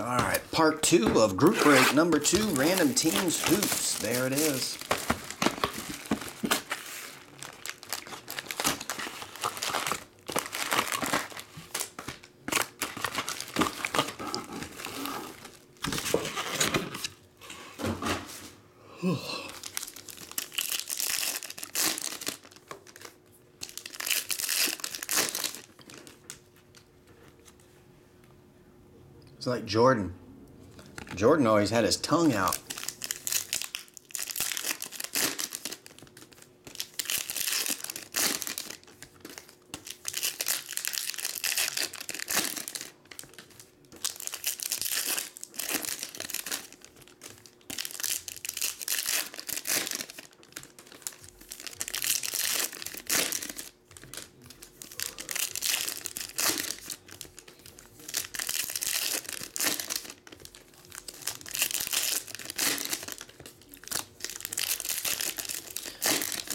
All right, part two of group break number two, random teams hoops. There it is. It's like Jordan. Jordan always had his tongue out.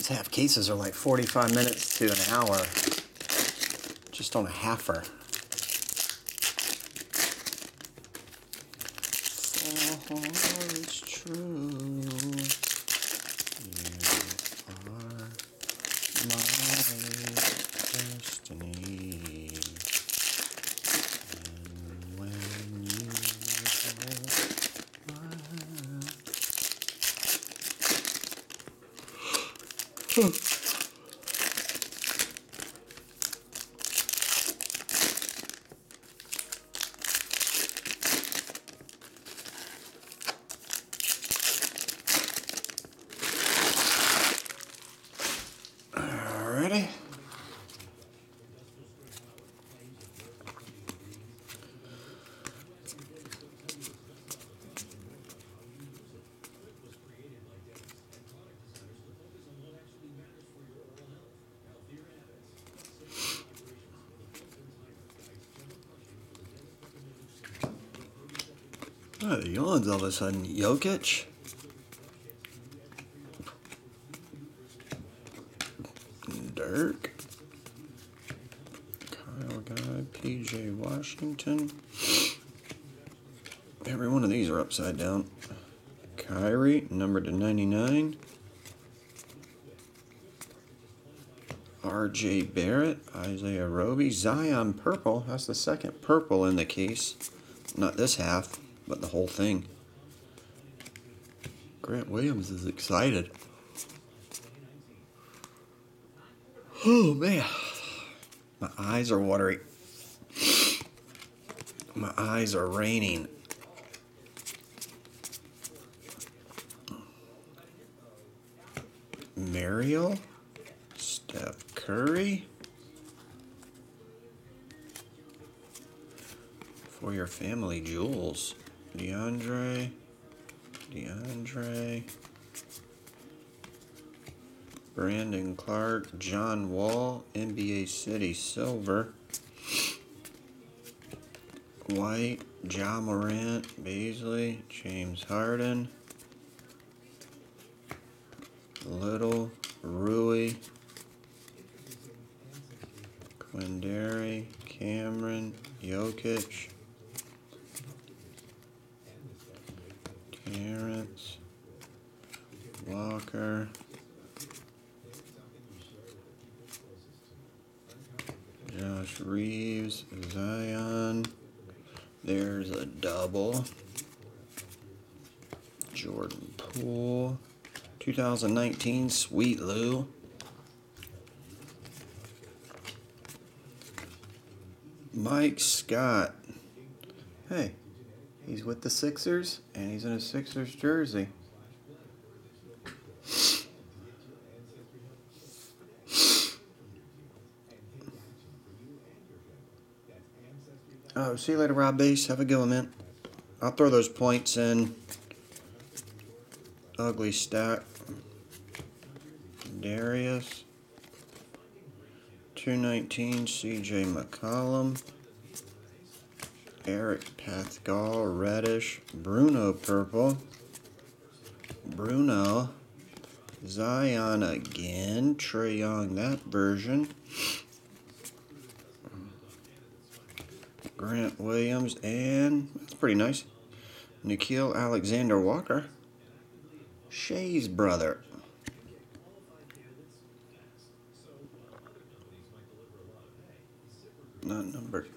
Half cases are like 45 minutes to an hour just on a halfer. For it's true. Destiny. And when you hold my hand, Alrighty. Oh, all of a sudden. Jokic. Dirk. Kyle Guy. PJ Washington. Every one of these are upside down. Kyrie, number to 99. RJ Barrett, Isaiah Roby, Zion Purple. That's the second purple in the case. Not this half, but the whole thing. Grant Williams is excited. Oh man. My eyes are watery. My eyes are raining. Mariel, Steph Curry. For your family jewels. DeAndre. DeAndre. Brandon Clarke, John Wall, NBA City Silver. White, Ja Morant, Beasley, James Harden. Little, Rui, Quinndary, Cameron, Jokic, Terrence, Walker, Josh Reaves, Zion. There's a double. Jordan Poole. 2019 Sweet Lou. Mike Scott. Hey, he's with the Sixers and he's in a Sixers jersey. See you later, Rob Base. Have a good one, man. I'll throw those points in. Ugly stack. Darius. 219 CJ McCollum. Eric Paschall, reddish. Bruno purple. Bruno. Zion again. Trae Young, that version. Grant Williams, and that's pretty nice. Nickeil Alexander Walker. Shay's brother. Not numbered.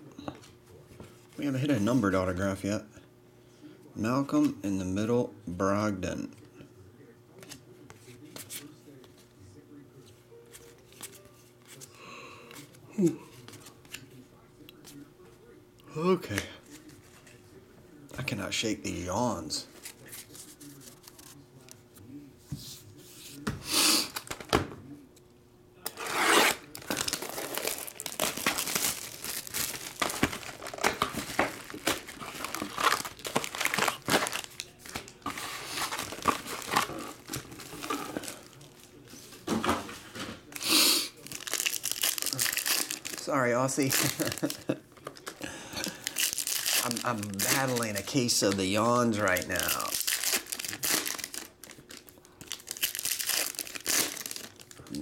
We haven't hit a numbered autograph yet. Malcolm in the middle, Brogdon. Okay. I cannot shake the yawns. Sorry, Aussie. I'm, I'm battling a case of the yawns right now.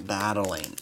Battling.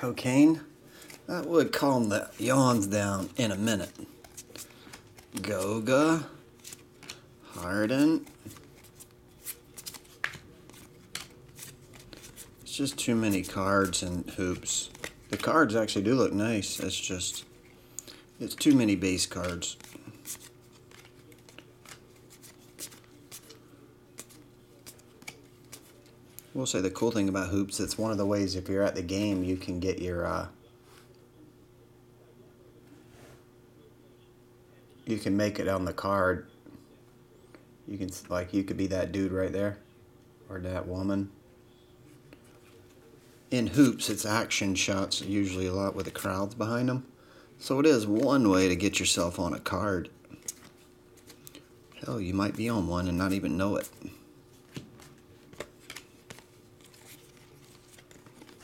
Cocaine? That would calm the yawns down in a minute. Goga. Harden. It's just too many cards and hoops. The cards actually do look nice. It's just, it's too many base cards. We'll say the cool thing about hoops, it's one of the ways if you're at the game, you can get your, uh, you can make it on the card. You can, like, you could be that dude right there, or that woman. In hoops, it's action shots, usually a lot with the crowds behind them. So it is one way to get yourself on a card. Hell, you might be on one and not even know it.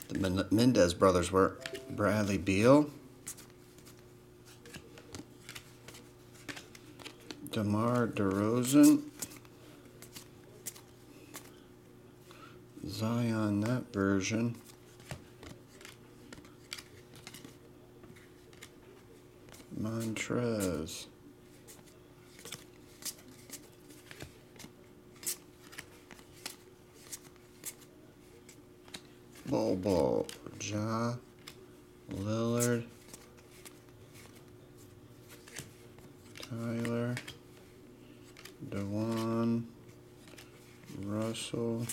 The Mendez brothers were Bradley Beal, DeMar DeRozan, Zion, that version. Montrez. Bobo, Ja, Lillard, Tyler, Dewan, Russell,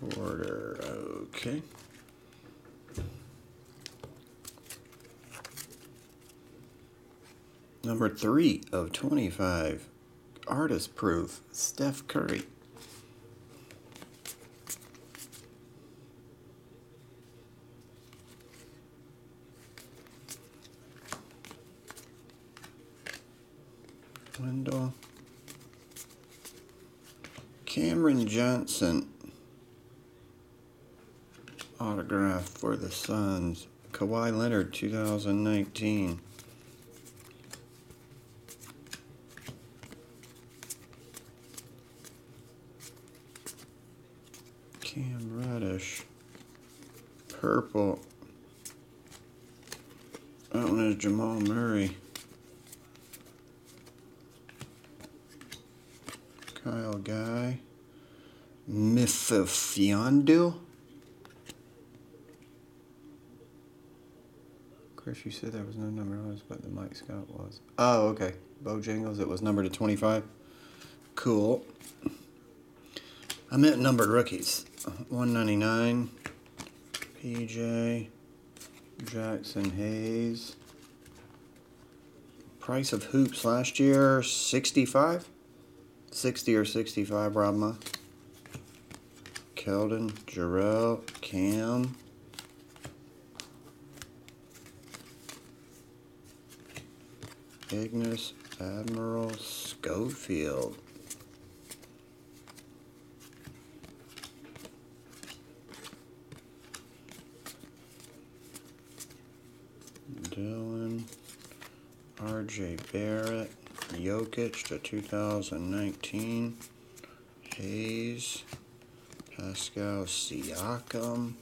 Porter. Okay. Number three of 25 artist proof, Steph Curry. Cameron Johnson. Autograph for the Suns. Kawhi Leonard 2019. Cam Reddish. Purple. That one is Jamal Murray. Kyle Guy. Mfiondu. Chris, you said there was no number on but the Mike Scott was. Oh, okay. Bojangles, it was numbered to 25. Cool. I meant numbered rookies. 199. PJ. Jaxson Hayes. Price of hoops last year 65? 60 or 65, Robma. Keldon, Jarrell, Cam. Ignas, Admiral, Schofield. Dylan, RJ Barrett, Jokic to 2019, Hayes, Pascal Siakam,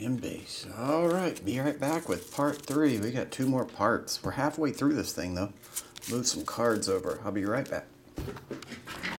and base. All right, be right back with part three. We got two more parts. We're halfway through this thing though. Move some cards over. I'll be right back.